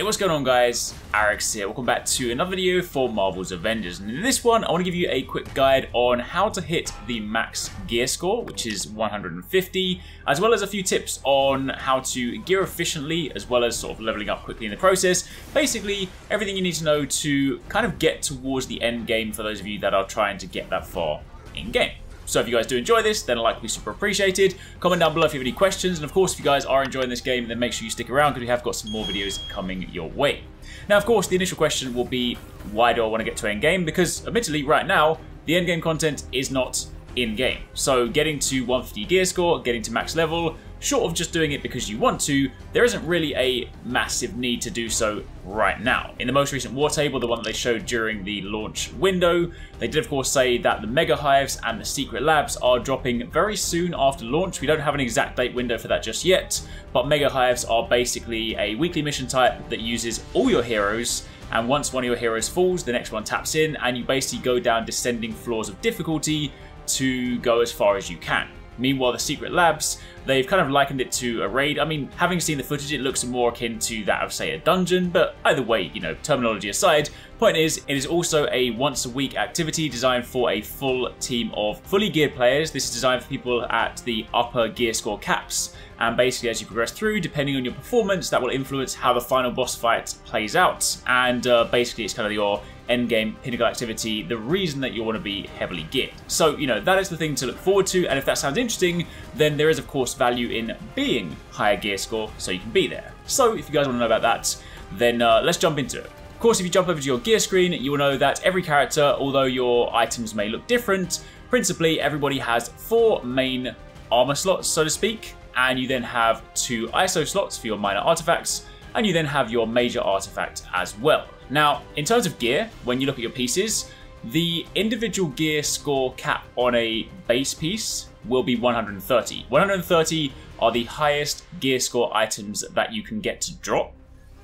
Hey, what's going on guys? Arekkz here. Welcome back to another video for Marvel's Avengers. And in this one, I want to give you a quick guide on how to hit the max gear score, which is 150, as well as a few tips on how to gear efficiently, as well as sort of leveling up quickly in the process. Basically, everything you need to know to kind of get towards the end game for those of you that are trying to get that far in game. So if you guys do enjoy this, then a like would be super appreciated. Comment down below if you have any questions. And of course, if you guys are enjoying this game, then make sure you stick around because we have got some more videos coming your way. Now, of course, the initial question will be, why do I want to get to end game? Because admittedly, right now, the end game content is not in-game. So getting to 150 gear score, getting to max level, short of just doing it because you want to, there isn't really a massive need to do so right now. In the most recent war table, the one that they showed during the launch window, they did of course say that the mega hives and the secret labs are dropping very soon after launch. We don't have an exact date window for that just yet, but mega hives are basically a weekly mission type that uses all your heroes and once one of your heroes falls, the next one taps in, and you basically go down descending floors of difficulty to go as far as you can. Meanwhile, the Secret Labs, they've kind of likened it to a raid. I mean, having seen the footage, it looks more akin to that of, say, a dungeon, but either way, you know, terminology aside, point is, it is also a once a week activity designed for a full team of fully geared players. This is designed for people at the upper gear score caps. And basically, as you progress through, depending on your performance, that will influence how the final boss fight plays out. And uh, basically, it's kind of your endgame pinnacle activity, the reason that you want to be heavily geared. So, you know, that is the thing to look forward to, and if that sounds interesting, then there is of course value in being higher gear score so you can be there. So if you guys want to know about that, then uh, let's jump into it. Of course, if you jump over to your gear screen, you will know that every character, although your items may look different, principally everybody has four main armor slots, so to speak, and you then have two ISO slots for your minor artifacts, and you then have your major artifact as well. Now, in terms of gear, when you look at your pieces, the individual gear score cap on a base piece will be 130. 130 are the highest gear score items that you can get to drop.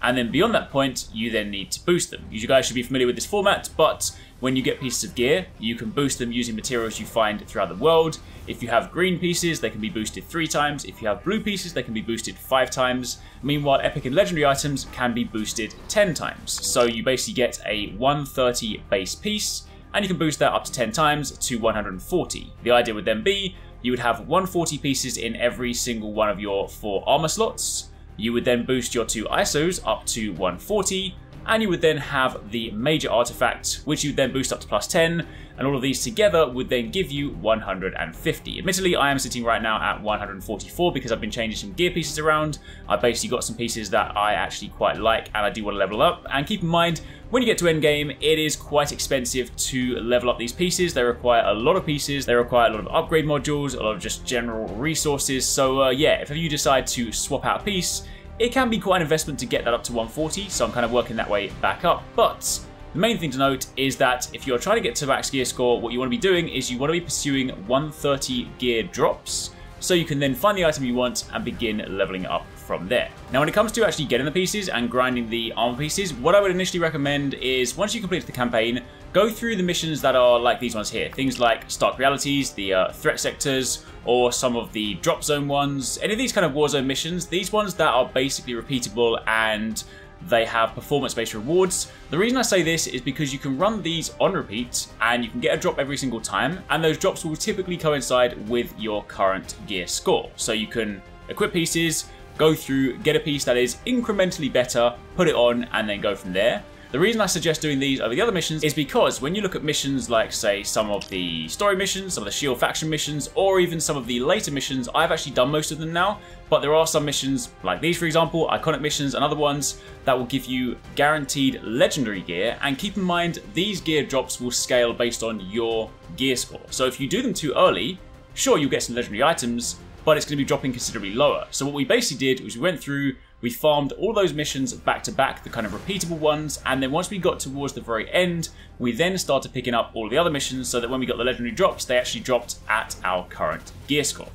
And then beyond that point, you then need to boost them. You guys should be familiar with this format, but when you get pieces of gear, you can boost them using materials you find throughout the world. If you have green pieces, they can be boosted three times. If you have blue pieces, they can be boosted five times. Meanwhile, epic and legendary items can be boosted 10 times. So you basically get a 130 base piece, and you can boost that up to 10 times to 140. The idea would then be you would have 140 pieces in every single one of your four armor slots. You would then boost your two ISOs up to 140, and you would then have the major artifact, which you then boost up to plus 10, and all of these together would then give you 150. Admittedly, I am sitting right now at 144 because I've been changing some gear pieces around. I basically got some pieces that I actually quite like and I do want to level up. And keep in mind, when you get to endgame, it is quite expensive to level up these pieces. They require a lot of pieces, they require a lot of upgrade modules, a lot of just general resources. So uh, yeah, if you decide to swap out a piece, it can be quite an investment to get that up to 140, so I'm kind of working that way back up. But the main thing to note is that if you're trying to get to max gear score, what you want to be doing is you want to be pursuing 130 gear drops, so you can then find the item you want and begin leveling up from there. Now when it comes to actually getting the pieces and grinding the armor pieces, what I would initially recommend is once you complete the campaign, go through the missions that are like these ones here. Things like Stark Realities, the uh, threat sectors, or some of the drop zone ones. Any of these kind of Warzone missions, these ones that are basically repeatable and they have performance-based rewards. The reason I say this is because you can run these on repeat and you can get a drop every single time and those drops will typically coincide with your current gear score. So you can equip pieces, go through, get a piece that is incrementally better, put it on and then go from there. The reason I suggest doing these over the other missions is because when you look at missions like, say, some of the story missions, some of the SHIELD faction missions, or even some of the later missions, I've actually done most of them now, but there are some missions, like these for example, iconic missions and other ones, that will give you guaranteed legendary gear, and keep in mind, these gear drops will scale based on your gear score. So if you do them too early, sure, you'll get some legendary items, but it's going to be dropping considerably lower. So what we basically did was we went through, we farmed all those missions back to back, the kind of repeatable ones, and then once we got towards the very end, we then started picking up all the other missions so that when we got the legendary drops, they actually dropped at our current gear score.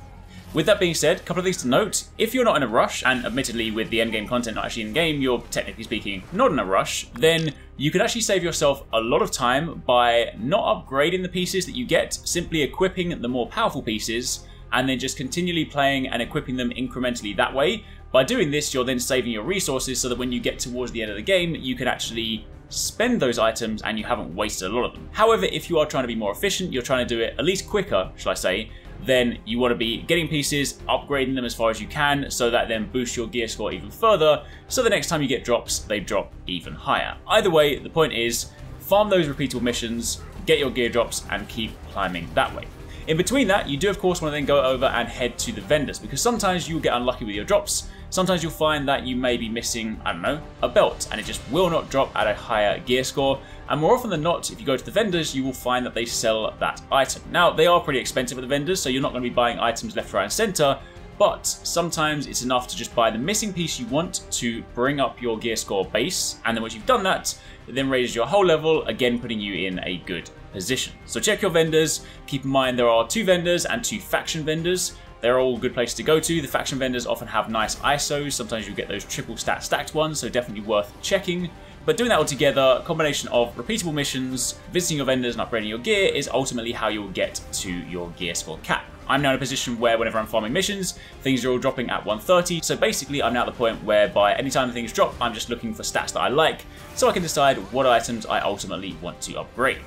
With that being said, a couple of things to note. If you're not in a rush, and admittedly with the endgame content not actually in-game, you're technically speaking not in a rush, then you can actually save yourself a lot of time by not upgrading the pieces that you get, simply equipping the more powerful pieces and then just continually playing and equipping them incrementally that way. By doing this, you're then saving your resources so that when you get towards the end of the game, you can actually spend those items and you haven't wasted a lot of them. However, if you are trying to be more efficient, you're trying to do it at least quicker, shall I say, then you want to be getting pieces, upgrading them as far as you can, so that then boosts your gear score even further, so the next time you get drops, they drop even higher. Either way, the point is, farm those repeatable missions, get your gear drops, and keep climbing that way. In between that, you do of course want to then go over and head to the vendors, because sometimes you'll get unlucky with your drops, sometimes you'll find that you may be missing, I don't know, a belt, and it just will not drop at a higher gear score, and more often than not, if you go to the vendors, you will find that they sell that item. Now, they are pretty expensive at the vendors, so you're not going to be buying items left, right, and center, but sometimes it's enough to just buy the missing piece you want to bring up your gear score base, and then once you've done that, it then raises your whole level, again putting you in a good position. So check your vendors, keep in mind there are two vendors and two faction vendors. They're all good places to go to. The faction vendors often have nice ISOs, sometimes you get those triple stat stacked ones, so definitely worth checking. But doing that all together, a combination of repeatable missions, visiting your vendors and upgrading your gear is ultimately how you'll get to your gear score cap. I'm now in a position where whenever I'm farming missions, things are all dropping at 130. So basically, I'm now at the point whereby anytime things drop, I'm just looking for stats that I like, so I can decide what items I ultimately want to upgrade.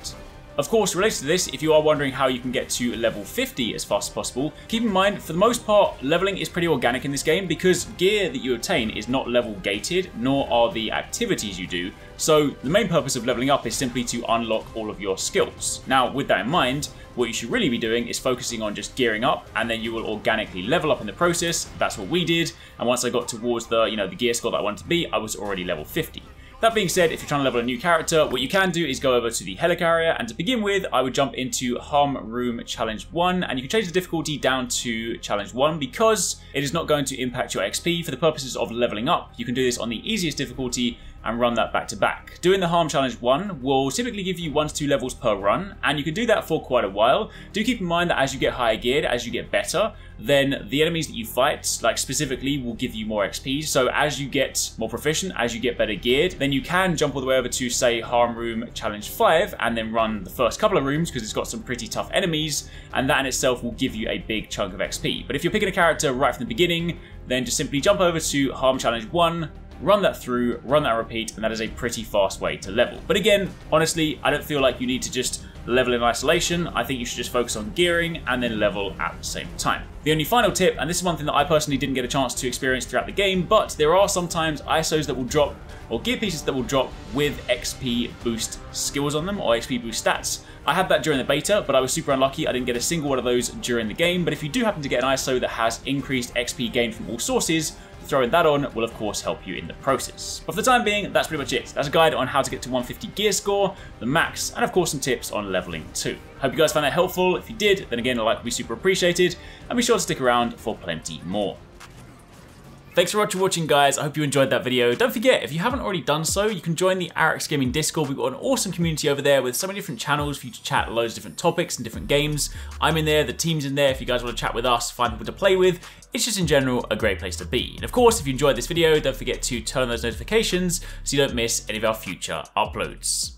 Of course, related to this, if you are wondering how you can get to level 50 as fast as possible, keep in mind, for the most part, leveling is pretty organic in this game because gear that you obtain is not level gated, nor are the activities you do, so the main purpose of leveling up is simply to unlock all of your skills. Now, with that in mind, what you should really be doing is focusing on just gearing up and then you will organically level up in the process. That's what we did. And once I got towards the, you know, the gear score that I wanted to be, I was already level 50. That being said, if you're trying to level a new character, what you can do is go over to the helicarrier, and to begin with, I would jump into Harm Room Challenge 1, and you can change the difficulty down to Challenge 1 because it is not going to impact your XP for the purposes of leveling up. You can do this on the easiest difficulty, and run that back to back. Doing the Harm Challenge 1 will typically give you 1 to 2 levels per run, and you can do that for quite a while. Do keep in mind that as you get higher geared, as you get better, then the enemies that you fight, like specifically, will give you more XP. So as you get more proficient, as you get better geared, then you can jump all the way over to, say, Harm Room Challenge 5, and then run the first couple of rooms, because it's got some pretty tough enemies, and that in itself will give you a big chunk of XP. But if you're picking a character right from the beginning, then just simply jump over to Harm Challenge 1, run that through, run that repeat, and that is a pretty fast way to level. But again, honestly, I don't feel like you need to just level in isolation. I think you should just focus on gearing and then level at the same time. The only final tip, and this is one thing that I personally didn't get a chance to experience throughout the game, but there are sometimes ISOs that will drop, or gear pieces that will drop with XP boost skills on them, or XP boost stats. I had that during the beta, but I was super unlucky. I didn't get a single one of those during the game, but if you do happen to get an ISO that has increased XP gained from all sources, throwing that on will of course help you in the process. But for the time being, that's pretty much it. That's a guide on how to get to 150 gear score, the max, and of course some tips on leveling too. Hope you guys found that helpful. If you did, then again a like would be super appreciated, and be sure to stick around for plenty more. Thanks so much for watching guys, I hope you enjoyed that video. Don't forget, if you haven't already done so, you can join the Arekkz Gaming Discord. We've got an awesome community over there with so many different channels for you to chat loads of different topics and different games. I'm in there, the team's in there if you guys want to chat with us, find people to play with. It's just in general a great place to be. And of course, if you enjoyed this video, don't forget to turn on those notifications so you don't miss any of our future uploads.